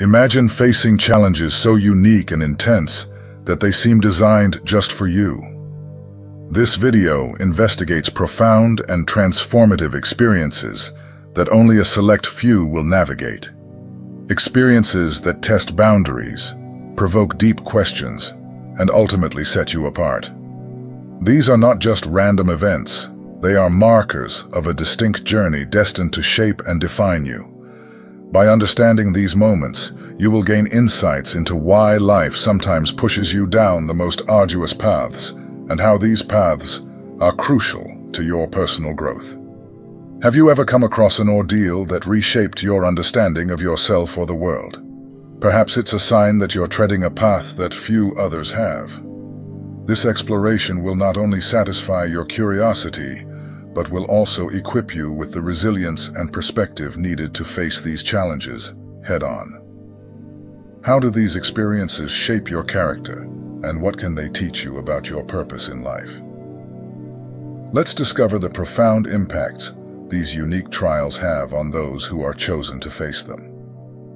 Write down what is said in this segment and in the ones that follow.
Imagine facing challenges so unique and intense that they seem designed just for you. This video investigates profound and transformative experiences that only a select few will navigate. Experiences that test boundaries, provoke deep questions, and ultimately set you apart. These are not just random events, they are markers of a distinct journey destined to shape and define you. By understanding these moments, you will gain insights into why life sometimes pushes you down the most arduous paths and how these paths are crucial to your personal growth. Have you ever come across an ordeal that reshaped your understanding of yourself or the world? Perhaps it's a sign that you're treading a path that few others have. This exploration will not only satisfy your curiosity, but will also equip you with the resilience and perspective needed to face these challenges head-on. How do these experiences shape your character, and what can they teach you about your purpose in life? Let's discover the profound impacts these unique trials have on those who are chosen to face them.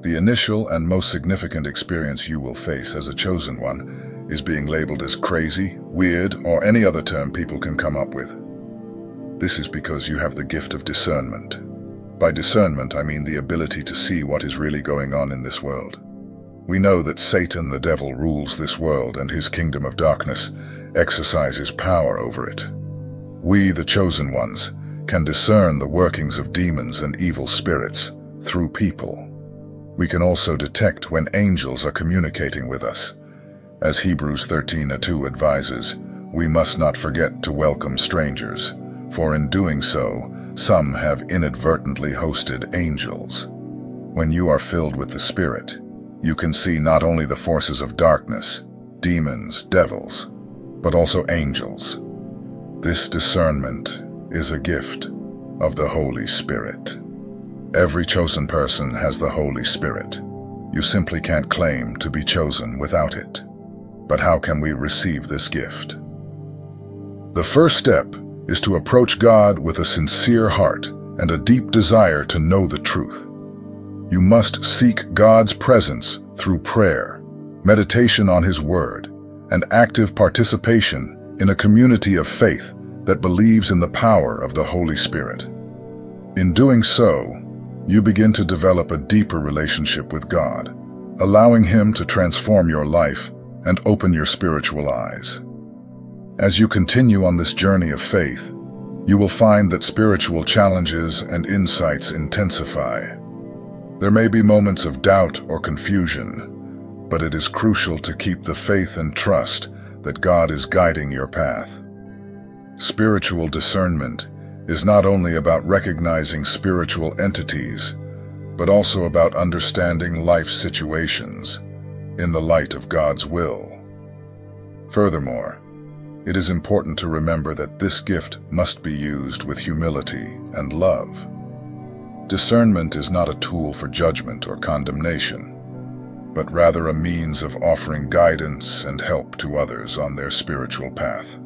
The initial and most significant experience you will face as a chosen one is being labeled as crazy, weird, or any other term people can come up with. This is because you have the gift of discernment. By discernment, I mean the ability to see what is really going on in this world. We know that Satan the devil rules this world and his kingdom of darkness exercises power over it. We, the chosen ones, can discern the workings of demons and evil spirits through people. We can also detect when angels are communicating with us. As Hebrews 13:2 advises, we must not forget to welcome strangers, for in doing so, some have inadvertently hosted angels. When you are filled with the Spirit, you can see not only the forces of darkness, demons, devils, but also angels. This discernment is a gift of the Holy Spirit. Every chosen person has the Holy Spirit. You simply can't claim to be chosen without it. But how can we receive this gift? The first step is to approach God with a sincere heart and a deep desire to know the truth. You must seek God's presence through prayer, meditation on His Word, and active participation in a community of faith that believes in the power of the Holy Spirit. In doing so, you begin to develop a deeper relationship with God, allowing Him to transform your life and open your spiritual eyes. As you continue on this journey of faith, you will find that spiritual challenges and insights intensify. There may be moments of doubt or confusion, but it is crucial to keep the faith and trust that God is guiding your path. Spiritual discernment is not only about recognizing spiritual entities, but also about understanding life situations in the light of God's will. Furthermore, it is important to remember that this gift must be used with humility and love. Discernment is not a tool for judgment or condemnation, but rather a means of offering guidance and help to others on their spiritual path.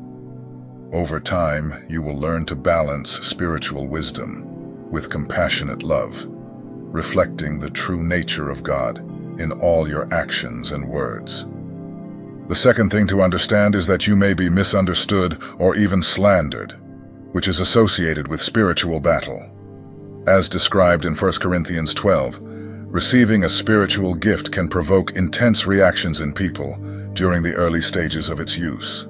Over time, you will learn to balance spiritual wisdom with compassionate love, reflecting the true nature of God in all your actions and words. The second thing to understand is that you may be misunderstood or even slandered, which is associated with spiritual battle. As described in 1 Corinthians 12, receiving a spiritual gift can provoke intense reactions in people during the early stages of its use.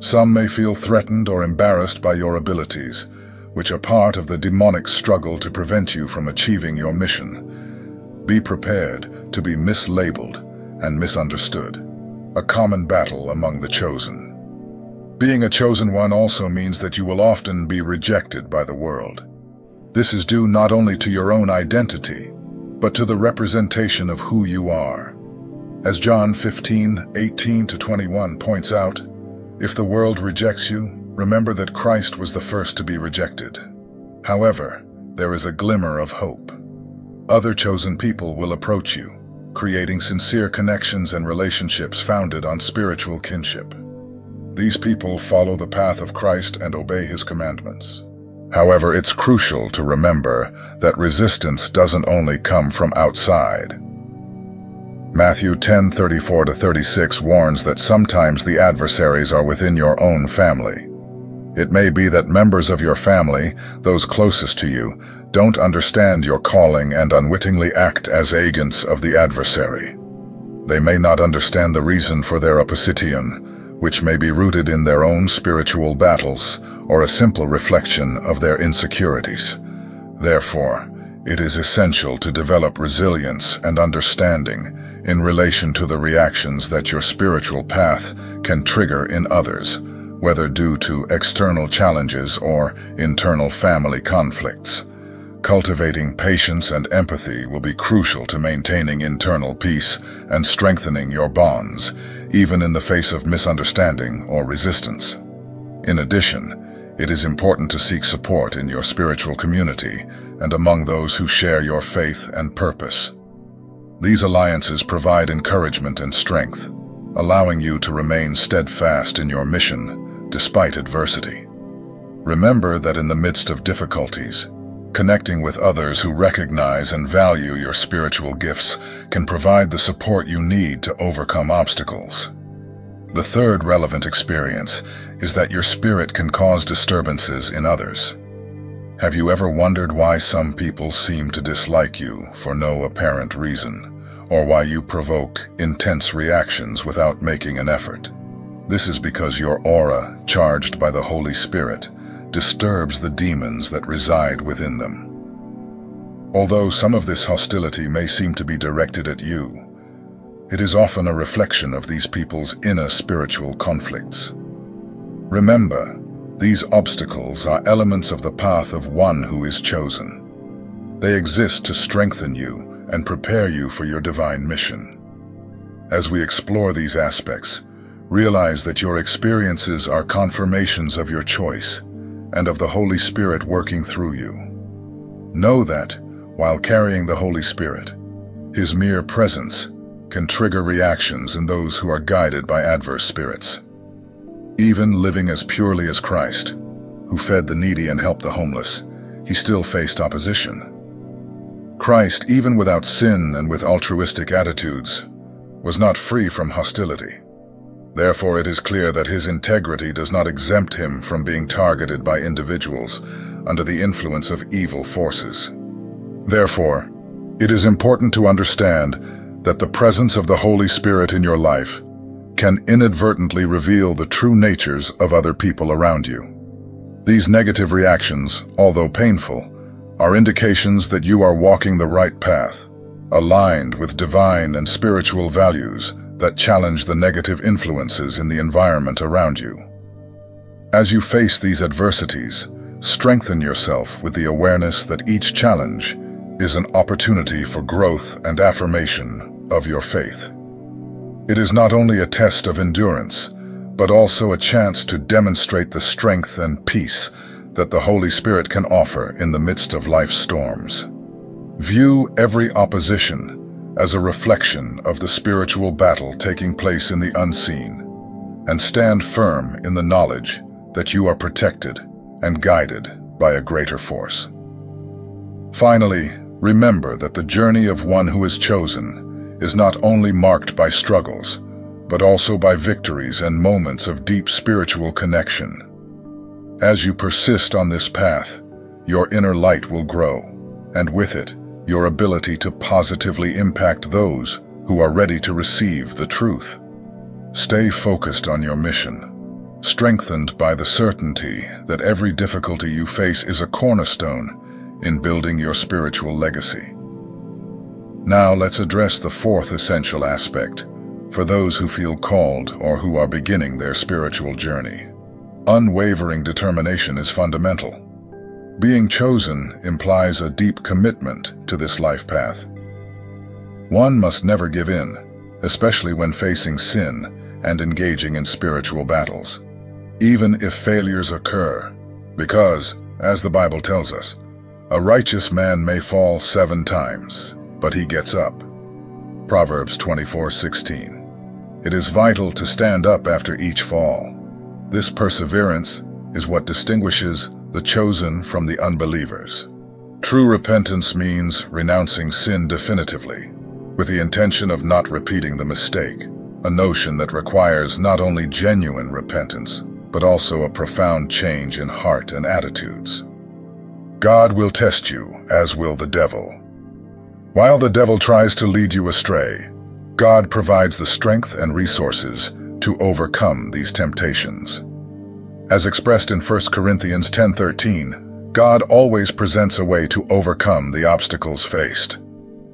Some may feel threatened or embarrassed by your abilities, which are part of the demonic struggle to prevent you from achieving your mission. Be prepared to be mislabeled and misunderstood, a common battle among the chosen. Being a chosen one also means that you will often be rejected by the world. This is due not only to your own identity, but to the representation of who you are. As John 15, 18 to 21 points out, if the world rejects you, remember that Christ was the first to be rejected. However, there is a glimmer of hope. Other chosen people will approach you, creating sincere connections and relationships founded on spiritual kinship. These people follow the path of Christ and obey his commandments. However, it's crucial to remember that resistance doesn't only come from outside. Matthew 10:34-36 warns that sometimes the adversaries are within your own family. It may be that members of your family, those closest to you, don't understand your calling and unwittingly act as agents of the adversary. They may not understand the reason for their opposition, which may be rooted in their own spiritual battles or a simple reflection of their insecurities. Therefore, it is essential to develop resilience and understanding in relation to the reactions that your spiritual path can trigger in others, whether due to external challenges or internal family conflicts. Cultivating patience and empathy will be crucial to maintaining internal peace and strengthening your bonds, even in the face of misunderstanding or resistance. In addition, it is important to seek support in your spiritual community and among those who share your faith and purpose. These alliances provide encouragement and strength, allowing you to remain steadfast in your mission despite adversity. Remember that in the midst of difficulties, connecting with others who recognize and value your spiritual gifts can provide the support you need to overcome obstacles. The third relevant experience is that your spirit can cause disturbances in others. Have you ever wondered why some people seem to dislike you for no apparent reason, or why you provoke intense reactions without making an effort? This is because your aura, charged by the Holy Spirit, disturbs the demons that reside within them. Although some of this hostility may seem to be directed at you, it is often a reflection of these people's inner spiritual conflicts. Remember, these obstacles are elements of the path of one who is chosen. They exist to strengthen you and prepare you for your divine mission. As we explore these aspects, realize that your experiences are confirmations of your choice and of the Holy Spirit working through you. Know that, while carrying the Holy Spirit, His mere presence can trigger reactions in those who are guided by adverse spirits. Even living as purely as Christ, who fed the needy and helped the homeless, he still faced opposition. Christ, even without sin and with altruistic attitudes, was not free from hostility. Therefore, it is clear that his integrity does not exempt him from being targeted by individuals under the influence of evil forces. Therefore, it is important to understand that the presence of the Holy Spirit in your life can inadvertently reveal the true natures of other people around you. These negative reactions, although painful, are indications that you are walking the right path, aligned with divine and spiritual values that challenge the negative influences in the environment around you. As you face these adversities, strengthen yourself with the awareness that each challenge is an opportunity for growth and affirmation of your faith. It is not only a test of endurance, but also a chance to demonstrate the strength and peace that the Holy Spirit can offer in the midst of life's storms. View every opposition as a reflection of the spiritual battle taking place in the unseen, and stand firm in the knowledge that you are protected and guided by a greater force. Finally, remember that the journey of one who is chosen is not only marked by struggles, but also by victories and moments of deep spiritual connection. As you persist on this path, your inner light will grow, and with it, your ability to positively impact those who are ready to receive the truth. Stay focused on your mission, strengthened by the certainty that every difficulty you face is a cornerstone in building your spiritual legacy. Now let's address the fourth essential aspect for those who feel called or who are beginning their spiritual journey. Unwavering determination is fundamental. Being chosen implies a deep commitment to this life path. One must never give in, especially when facing sin and engaging in spiritual battles, even if failures occur, because, as the Bible tells us, a righteous man may fall seven times, but he gets up. Proverbs 24:16. It is vital to stand up after each fall. This perseverance is what distinguishes the chosen from the unbelievers. True repentance means renouncing sin definitively, with the intention of not repeating the mistake, a notion that requires not only genuine repentance, but also a profound change in heart and attitudes. God will test you, as will the devil. While the devil tries to lead you astray, God provides the strength and resources to overcome these temptations. As expressed in 1 Corinthians 10.13, God always presents a way to overcome the obstacles faced.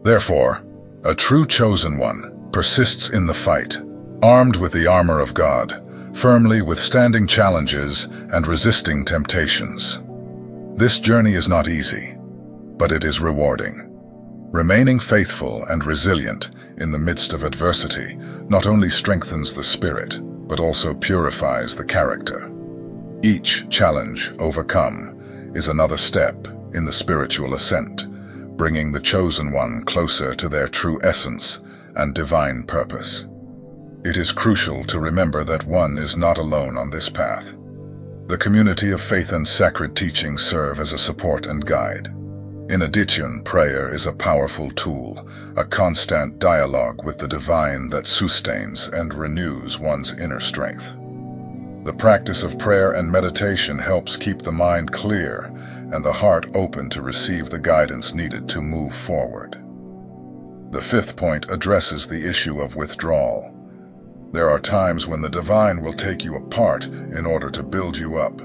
Therefore, a true chosen one persists in the fight, armed with the armor of God, firmly withstanding challenges and resisting temptations. This journey is not easy, but it is rewarding. Remaining faithful and resilient in the midst of adversity not only strengthens the spirit, but also purifies the character. Each challenge overcome is another step in the spiritual ascent, bringing the chosen one closer to their true essence and divine purpose. It is crucial to remember that one is not alone on this path. The community of faith and sacred teaching serve as a support and guide. In addition, prayer is a powerful tool, a constant dialogue with the divine that sustains and renews one's inner strength. The practice of prayer and meditation helps keep the mind clear and the heart open to receive the guidance needed to move forward. The fifth point addresses the issue of withdrawal. There are times when the divine will take you apart in order to build you up.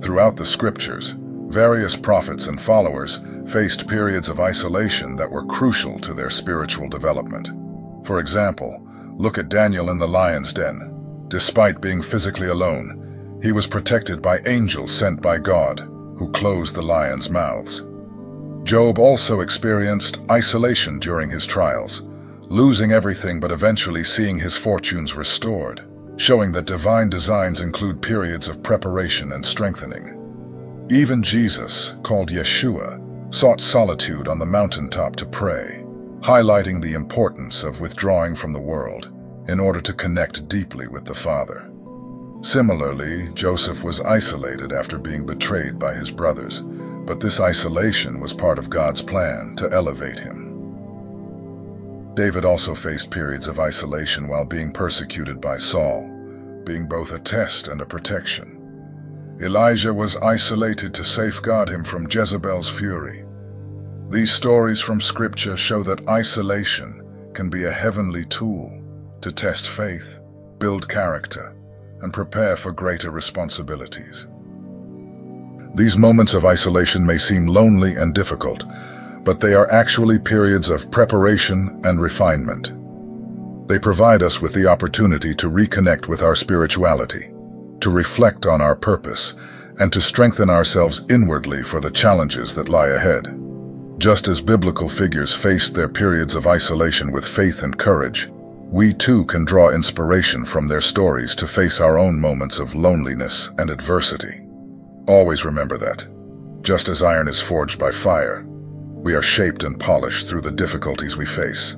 Throughout the scriptures, various prophets and followers faced periods of isolation that were crucial to their spiritual development. For example, look at Daniel in the lion's den. Despite being physically alone, he was protected by angels sent by God, who closed the lions' mouths. Job also experienced isolation during his trials, losing everything but eventually seeing his fortunes restored, showing that divine designs include periods of preparation and strengthening. Even Jesus, called Yeshua, sought solitude on the mountaintop to pray, highlighting the importance of withdrawing from the world in order to connect deeply with the Father. Similarly, Joseph was isolated after being betrayed by his brothers, but this isolation was part of God's plan to elevate him. David also faced periods of isolation while being persecuted by Saul, being both a test and a protection. Elijah was isolated to safeguard him from Jezebel's fury. These stories from Scripture show that isolation can be a heavenly tool to test faith, build character, and prepare for greater responsibilities. These moments of isolation may seem lonely and difficult, but they are actually periods of preparation and refinement. They provide us with the opportunity to reconnect with our spirituality, to reflect on our purpose, and to strengthen ourselves inwardly for the challenges that lie ahead. Just as biblical figures faced their periods of isolation with faith and courage, we too can draw inspiration from their stories to face our own moments of loneliness and adversity. Always remember that, just as iron is forged by fire, we are shaped and polished through the difficulties we face.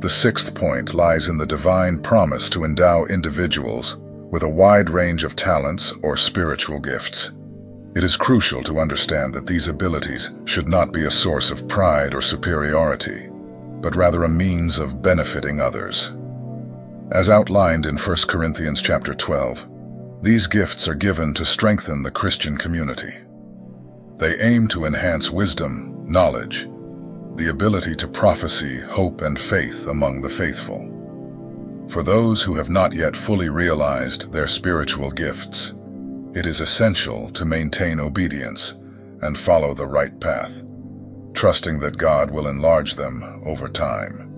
The sixth point lies in the divine promise to endow individuals with a wide range of talents or spiritual gifts. It is crucial to understand that these abilities should not be a source of pride or superiority, but rather a means of benefiting others. As outlined in 1 Corinthians chapter 12, these gifts are given to strengthen the Christian community. They aim to enhance wisdom, knowledge, the ability to prophecy, hope, and faith among the faithful. For those who have not yet fully realized their spiritual gifts, it is essential to maintain obedience and follow the right path, trusting that God will enlarge them over time.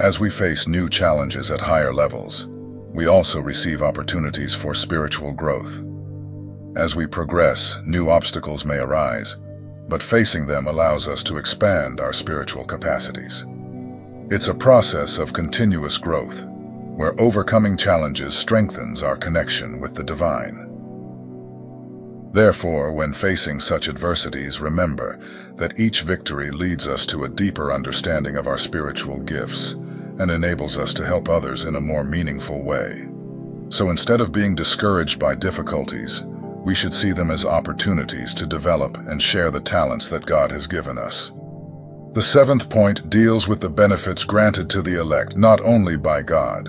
As we face new challenges at higher levels, we also receive opportunities for spiritual growth. As we progress, new obstacles may arise, but facing them allows us to expand our spiritual capacities. It's a process of continuous growth, where overcoming challenges strengthens our connection with the divine. Therefore, when facing such adversities, remember that each victory leads us to a deeper understanding of our spiritual gifts and enables us to help others in a more meaningful way. So instead of being discouraged by difficulties, we should see them as opportunities to develop and share the talents that God has given us. The seventh point deals with the benefits granted to the elect not only by God,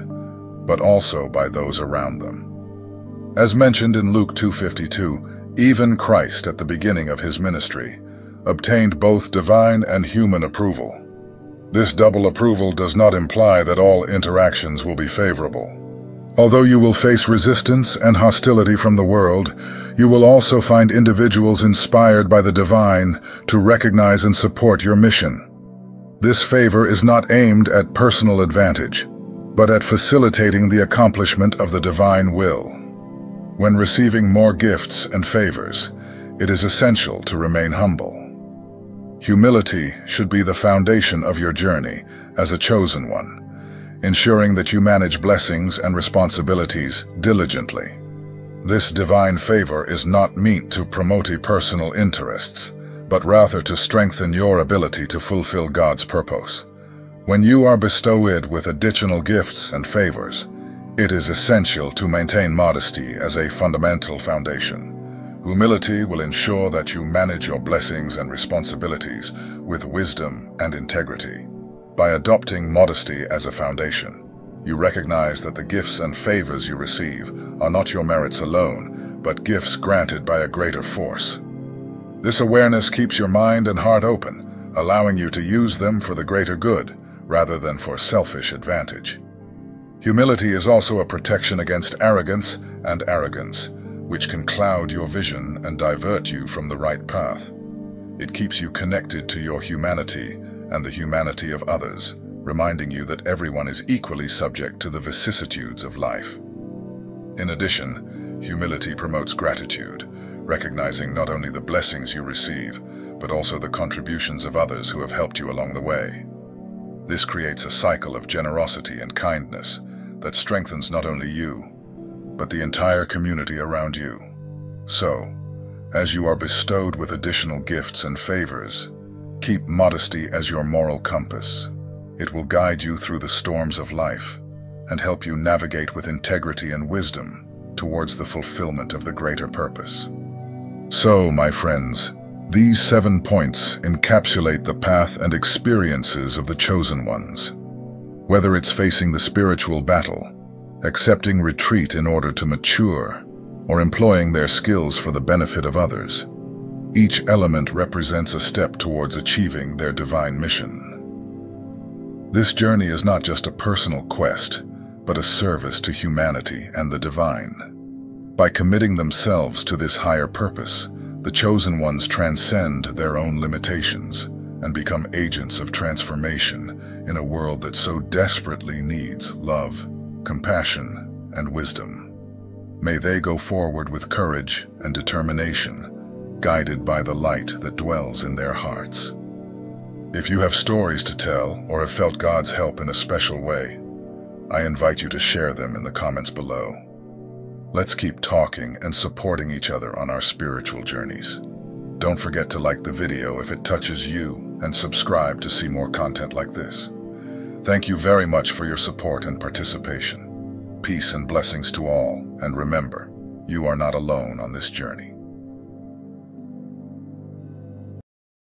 but also by those around them. As mentioned in Luke 2.52, even Christ at the beginning of his ministry obtained both divine and human approval. This double approval does not imply that all interactions will be favorable. Although you will face resistance and hostility from the world, you will also find individuals inspired by the divine to recognize and support your mission. This favor is not aimed at personal advantage, but at facilitating the accomplishment of the divine will. When receiving more gifts and favors, it is essential to remain humble. Humility should be the foundation of your journey as a chosen one, ensuring that you manage blessings and responsibilities diligently. This divine favor is not meant to promote personal interests, but rather to strengthen your ability to fulfill God's purpose. When you are bestowed with additional gifts and favors, it is essential to maintain modesty as a fundamental foundation. Humility will ensure that you manage your blessings and responsibilities with wisdom and integrity. By adopting modesty as a foundation, you recognize that the gifts and favors you receive are not your merits alone, but gifts granted by a greater force. This awareness keeps your mind and heart open, allowing you to use them for the greater good, rather than for selfish advantage. Humility is also a protection against arrogance and arrogance, which can cloud your vision and divert you from the right path. It keeps you connected to your humanity and the humanity of others, reminding you that everyone is equally subject to the vicissitudes of life. In addition, humility promotes gratitude, recognizing not only the blessings you receive, but also the contributions of others who have helped you along the way. This creates a cycle of generosity and kindness that strengthens not only you, but the entire community around you. So, as you are bestowed with additional gifts and favors, keep modesty as your moral compass. It will guide you through the storms of life and help you navigate with integrity and wisdom towards the fulfillment of the greater purpose. So, my friends, these seven points encapsulate the path and experiences of the chosen ones. Whether it's facing the spiritual battle, accepting retreat in order to mature, or employing their skills for the benefit of others, each element represents a step towards achieving their divine mission. This journey is not just a personal quest, but a service to humanity and the divine. By committing themselves to this higher purpose, the chosen ones transcend their own limitations and become agents of transformation in a world that so desperately needs love, compassion, and wisdom. May they go forward with courage and determination, guided by the light that dwells in their hearts. If you have stories to tell or have felt God's help in a special way, I invite you to share them in the comments below. Let's keep talking and supporting each other on our spiritual journeys. Don't forget to like the video if it touches you and subscribe to see more content like this. Thank you very much for your support and participation. Peace and blessings to all, and remember, you are not alone on this journey.